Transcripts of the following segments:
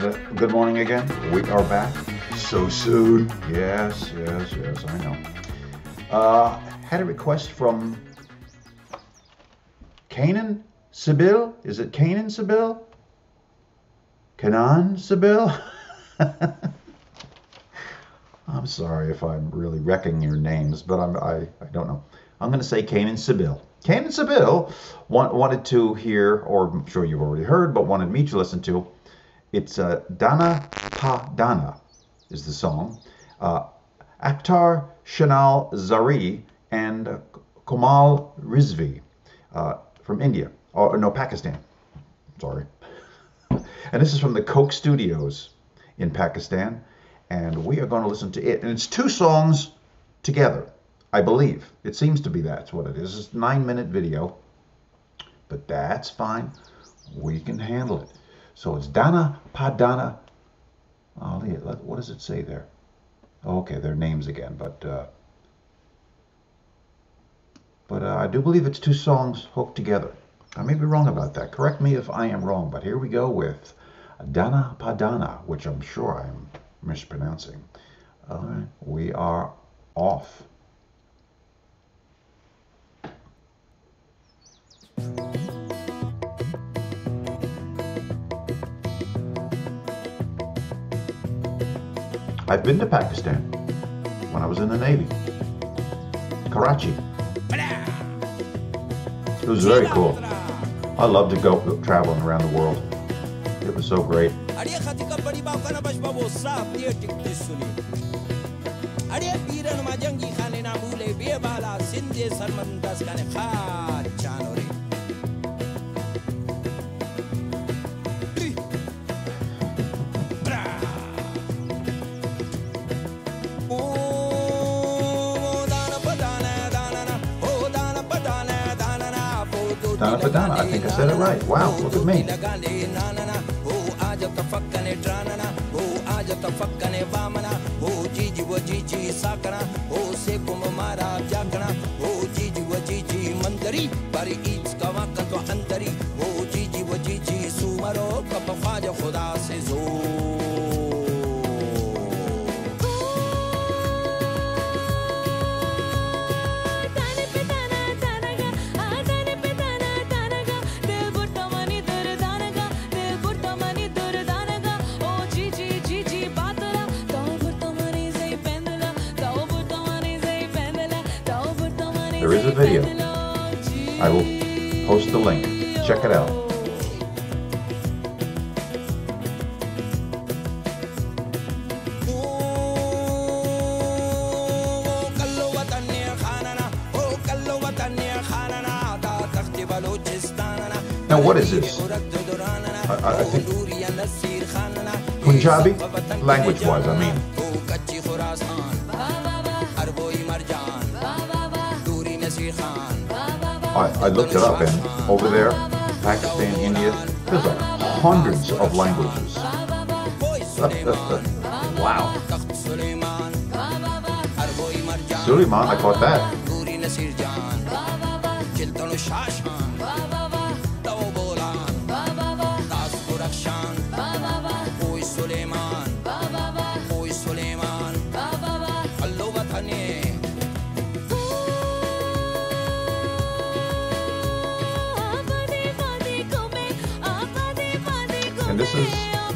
Good morning again. We are back so soon. Yes, yes, yes, I know. Uh, had a request from Canaan Sibyl. Is it Canaan Sibyl? Canaan Sibyl? I'm sorry if I'm really wrecking your names, but I'm, I, I don't know. I'm going to say Canaan Sibyl. Canaan Sibyl want, wanted to hear, or I'm sure you've already heard, but wanted me to listen to. It's uh, Daanah Pah Daanah is the song. Uh, Akhtar Shanal Zahri and Komal Rizvi uh, from India, or no, Pakistan. Sorry. And this is from the Coke Studios in Pakistan. And we are going to listen to it. And it's two songs together, I believe. It seems to be that's what it is. It's a nine minute video. But that's fine. We can handle it. So it's Dana Padana. What does it say there? Okay, their names again, but uh, but uh, I do believe it's two songs hooked together. I may be wrong about that. Correct me if I am wrong, but here we go with Daanah Pah Daanah, which I'm sure I'm mispronouncing. Right, we are off. I've been to Pakistan when I was in the Navy. Karachi. It was very cool. I love to go traveling around the world. It was so great. Daanah Pah Daanah. I think I said it right. Wow, look at me. Oh, There is a video. I will post the link. Check it out. Now what is this? I, I think Punjabi, language-wise, I mean. I, I looked it up, and over there, Pakistan, India, there's like hundreds of languages. wow. Suleiman, I caught that.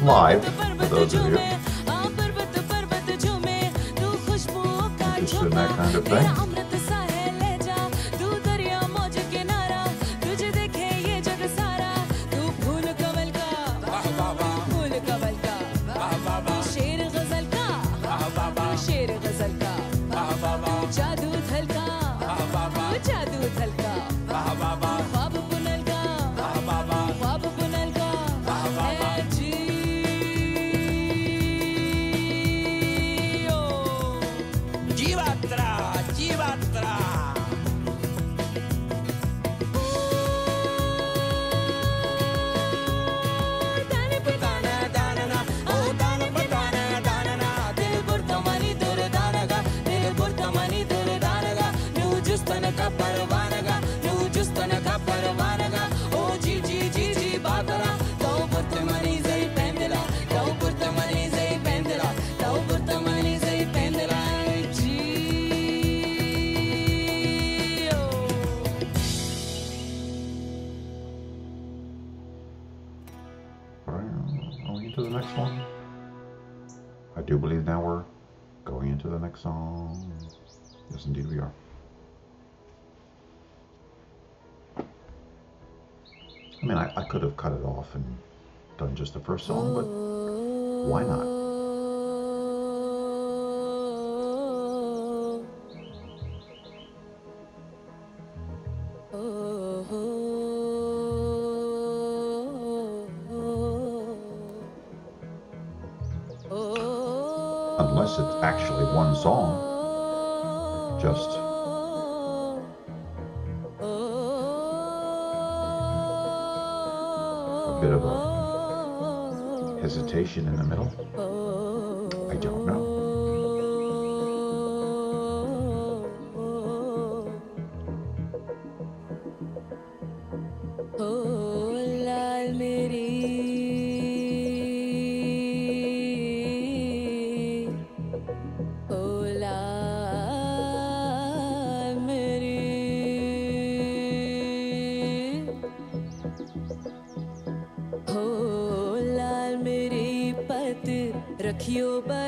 Live for those of you interested in that kind of thing. Next one? I do believe now we're going into the next song. Yes, indeed we are. I mean, I, I could have cut it off and done just the first song, but why not? Actually one song, just a bit of a hesitation in the middle. I don't know. Oh, ओ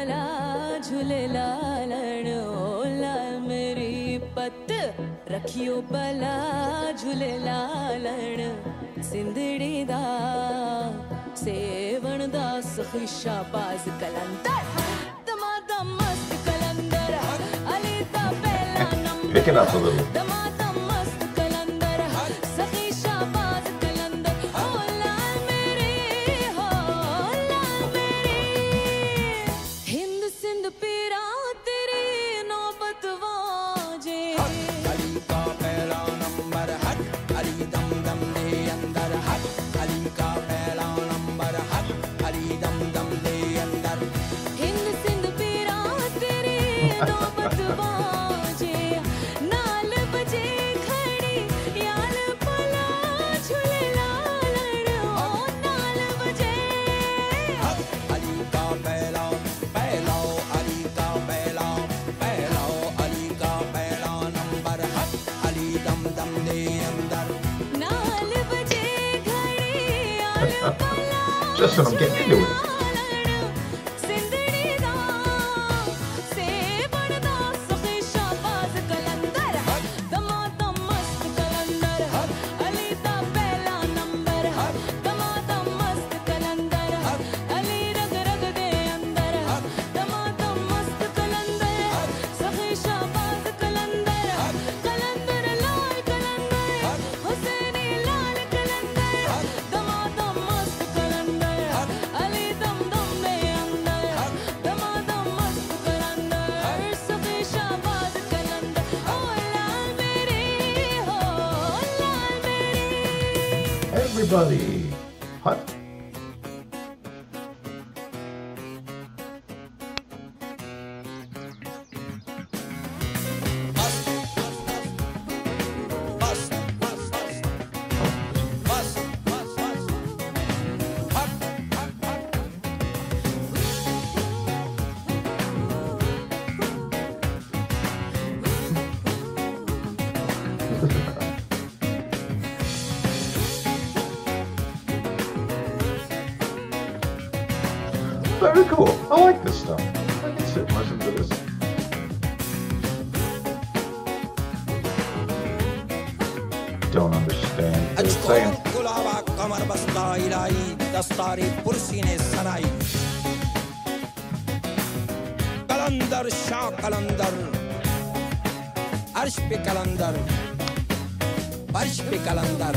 बला झूले लालण ओ लाल मेरी पत। रखियो बला झूले लालण सिंधड़ी दा सेवण दा सुखिशा बाज कलंदर। दमादम मस्त कलंदर। अली दा पहला number Pick it up a little. Just when I'm getting into it. Everybody. Hut. Very cool. I like this stuff. I can sit and listen to this. Don't understand. what They're अजको saying. Gulaba कमर बस्ता इलाई दस्तारी पुरसी ने सनाई कलंदर शाह कलंदर अर्श पे कलंदर फर्श पे कलंदर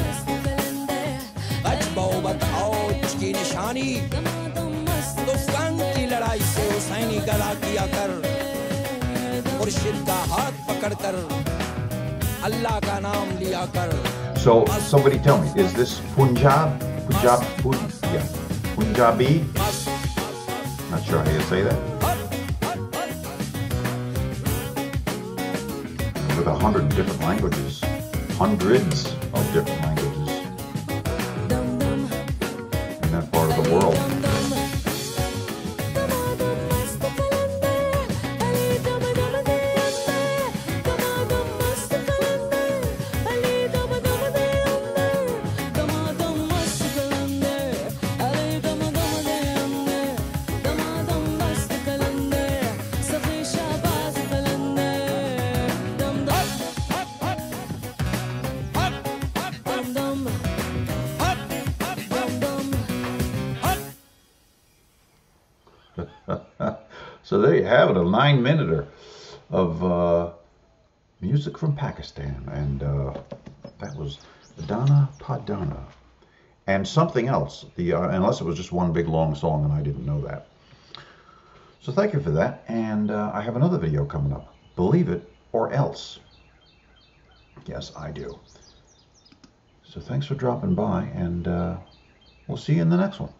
गज बहुबत औज की निशानी तुफान की लड़ाई से हुसैनी गला किया कर मुर्शिद का हाथ पकड़कर अल्लाह का नाम लिया कर So, somebody tell me, is this Punjab? Punjab? Pun, yeah. Punjabi? बस Not sure how you say that. With a hundred different languages. Hundreds of different languages So there you have it, a nine minuter of uh, music from Pakistan. And uh, that was Dana Padana. And something else, the uh, unless it was just one big long song and I didn't know that. So thank you for that. And uh, I have another video coming up. Believe it or else. Yes, I do. So thanks for dropping by, and uh, we'll see you in the next one.